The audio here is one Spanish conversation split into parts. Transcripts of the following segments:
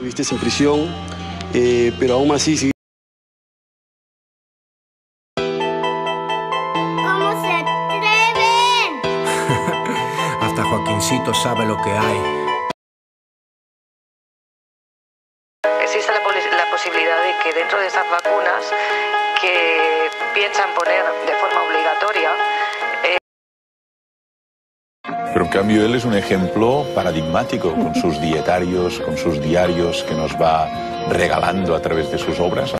Viste en prisión, eh, pero aún así sí. ¿Cómo se atreven? Hasta Joaquincito sabe lo que hay. Existe la, la posibilidad de que dentro de esas vacunas que piensan poner de forma obligatoria, Pero en cambio él es un ejemplo paradigmático con sus dietarios, con sus diarios que nos va regalando a través de sus obras.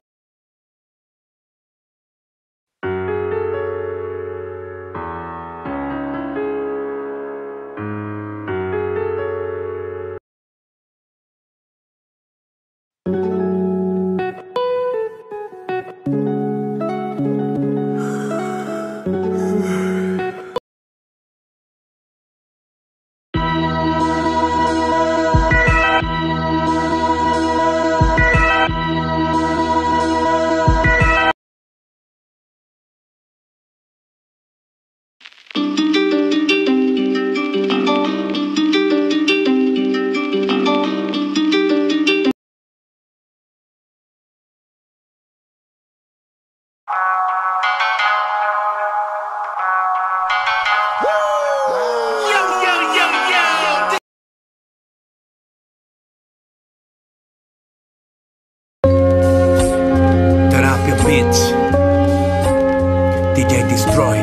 DJ Destroy.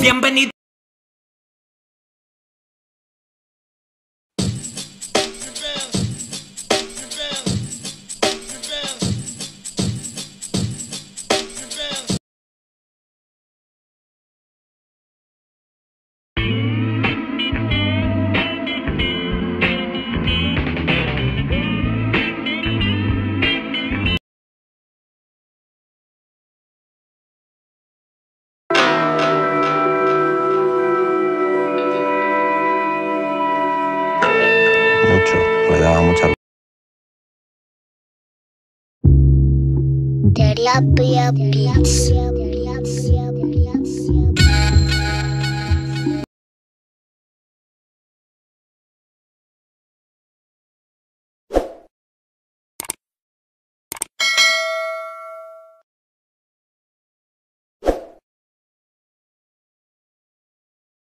Bienvenido. Me daba mucha Terapia.